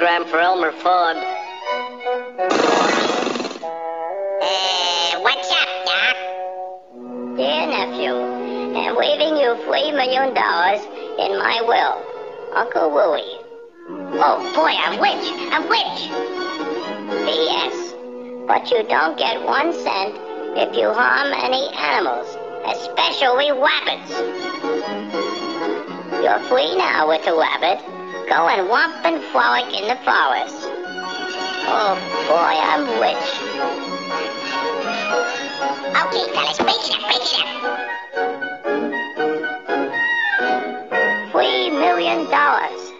Telegram for Elmer Fudd. Uh, what's up, Doc? Dear nephew, I'm leaving you three million dollars in my will. Uncle Louie. Oh boy, I'm rich. I'm rich. P.S. But you don't get one cent if you harm any animals, especially rabbits. You're free now with the rabbit. Go and romp and frolic in the forest. Oh boy, I'm rich. Okay, fellas, break it up, break it up. Three million dollars.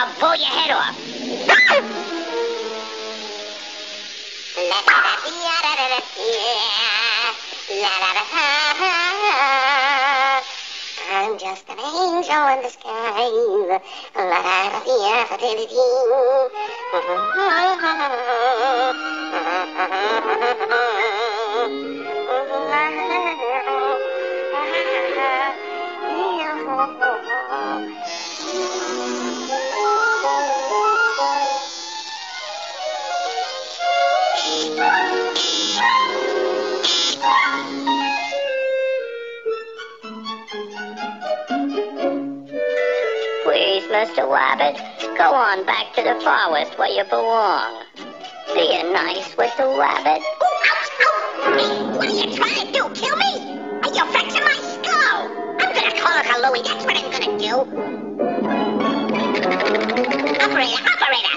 Angel in the sky. I'm just an angel in the sky. La da da Please, Mr. Rabbit, go on back to the forest where you belong. Being nice with rabbit. Hey, what are you trying to do? Kill me? Are you vexing my skull? I'm gonna call her Louie. That's what I'm gonna do. Operator, operator.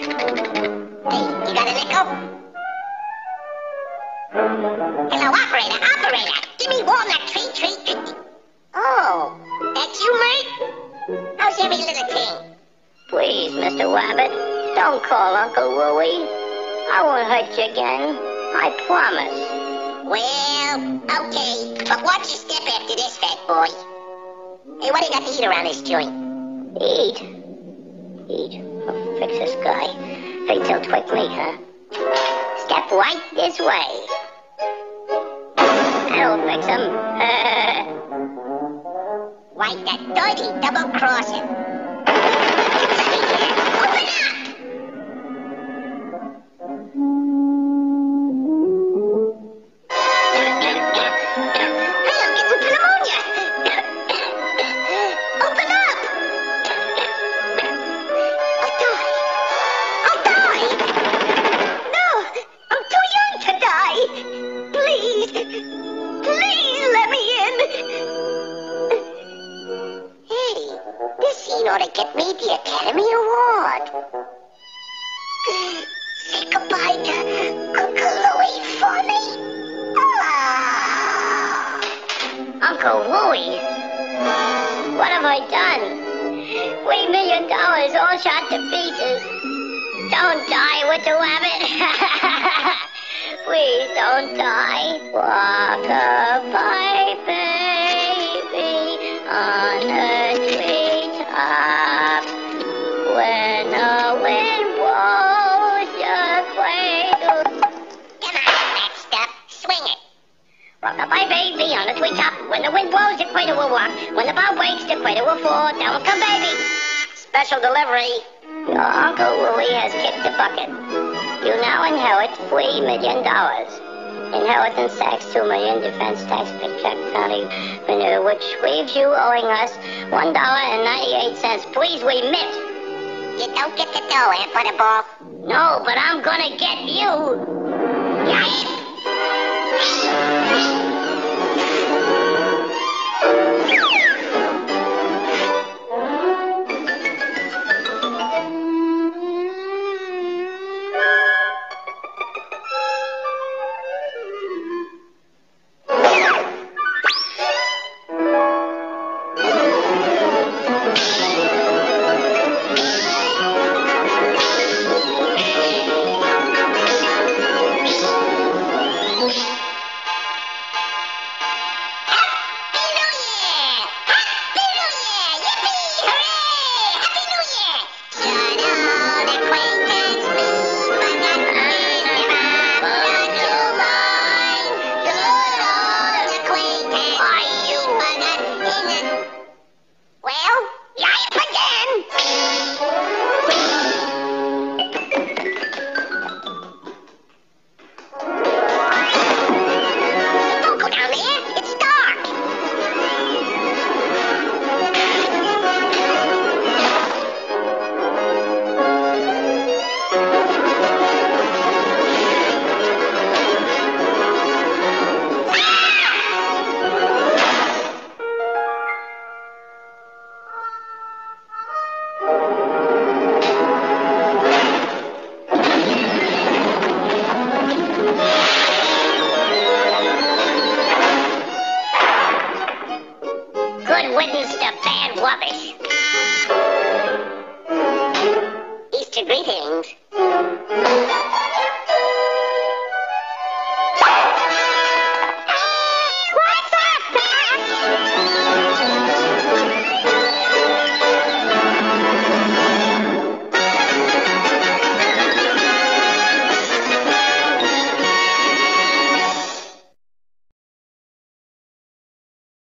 Hey, you got a nickel? Hello, operator, operator. Give me walnut tree, tree. Oh, every little thing? Please, Mr. Rabbit, don't call Uncle Louie. I won't hurt you again. I promise. Well, okay. But watch your step after this, fat boy. Hey, what do you got to eat around this joint? Eat? Eat? Oh, fix this guy. Think he'll twig huh? Step right this way. That'll fix him. right, that dirty double crossing. Ought to get me the Academy Award. Say goodbye to Uncle Louie for me. Oh. Uncle Louie? What have I done? Three million dollars all shot to pieces. Don't die with the rabbit. Please don't die. Walk a baby, on Up baby on the treetop. When the wind blows, the cradle will rock. When the bow breaks, the cradle will fall. Down come baby. Special delivery. Your Uncle Willie has kicked the bucket. You now inherit three million dollars. Inheritance tax, two million, defense tax, check county which leaves you owing us one dollar and ninety-eight cents. Please remit. You don't get the dough, Aunt Butterball. No, but I'm gonna get you. Yikes! good riddance to bad rubbish. Easter greetings.